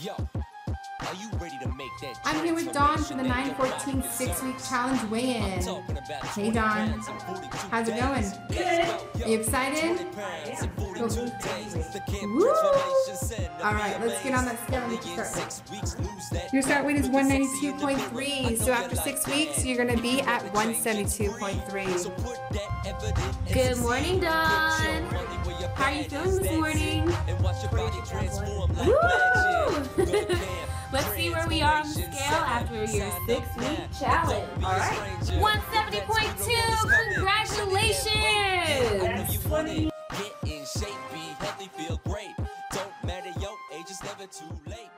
Yo, are you ready to make that I'm here with Dawn for the 914 six week challenge weigh in. Hey, Dawn. How's it going? Good. Are you excited? Woo! All right, let's get on that scale and get started. Your start weight is 192.3, so after six weeks, you're going to be at 172.3. Good morning, Dawn. How are you feeling this morning? Let's see where we are on the scale after your six week challenge. All right. 170.2. Congratulations. Get in shape, be healthy, feel great. Don't matter your age, it's never too late.